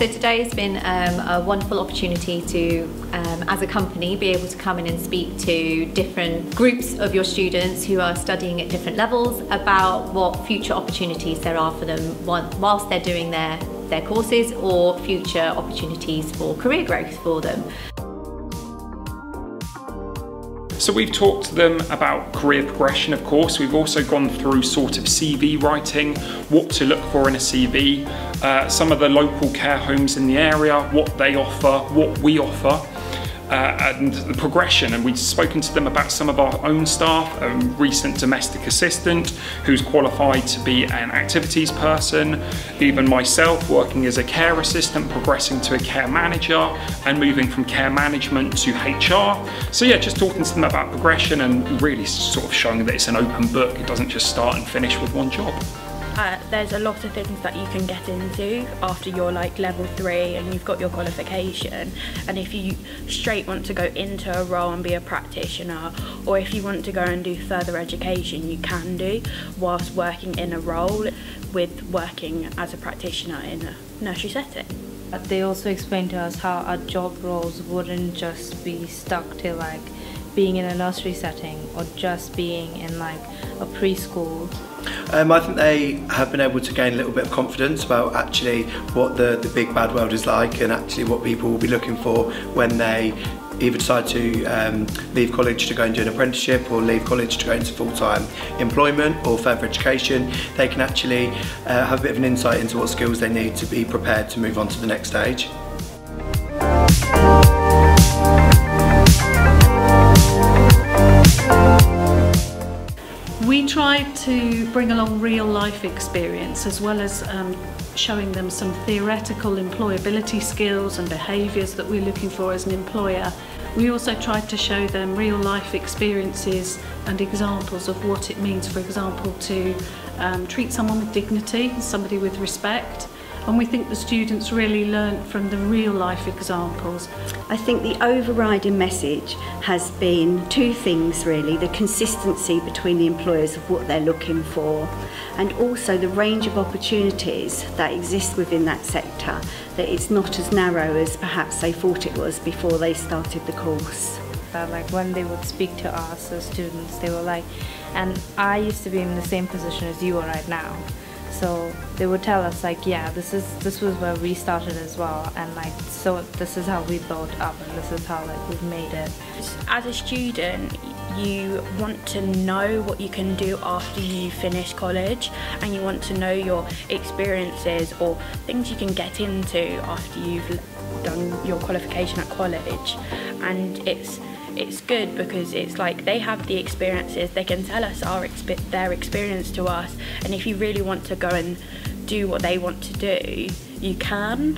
so today has been um, a wonderful opportunity to, um, as a company, be able to come in and speak to different groups of your students who are studying at different levels about what future opportunities there are for them whilst they're doing their, their courses or future opportunities for career growth for them. So we've talked to them about career progression, of course. We've also gone through sort of CV writing, what to look for in a CV, uh, some of the local care homes in the area, what they offer, what we offer uh, and the progression. And we've spoken to them about some of our own staff, a recent domestic assistant who's qualified to be an activities person, even myself working as a care assistant, progressing to a care manager, and moving from care management to HR. So, yeah, just talking to them about progression and really sort of showing that it's an open book. It doesn't just start and finish with one job. Uh, there's a lot of things that you can get into after you're like level three and you've got your qualification and if you straight want to go into a role and be a practitioner or if you want to go and do further education you can do whilst working in a role with working as a practitioner in a nursery setting. But They also explained to us how our job roles wouldn't just be stuck to like being in a nursery setting or just being in like a preschool um, I think they have been able to gain a little bit of confidence about actually what the, the big bad world is like and actually what people will be looking for when they either decide to um, leave college to go and do an apprenticeship or leave college to go into full-time employment or further education, they can actually uh, have a bit of an insight into what skills they need to be prepared to move on to the next stage. tried to bring along real life experience as well as um, showing them some theoretical employability skills and behaviours that we're looking for as an employer. We also tried to show them real life experiences and examples of what it means, for example, to um, treat someone with dignity, somebody with respect, and we think the students really learnt from the real life examples. I think the overriding message has been two things really, the consistency between the employers of what they're looking for and also the range of opportunities that exist within that sector, that it's not as narrow as perhaps they thought it was before they started the course. That like when they would speak to us as students, they were like, and I used to be in the same position as you are right now. so they would tell us like yeah this is this was where we started as well and like so this is how we built up and this is how like we've made it. As a student you want to know what you can do after you finish college and you want to know your experiences or things you can get into after you've done your qualification at college. And it's it's good because it's like they have the experiences they can tell us our their experience to us and if you really want to go and do what they want to do you can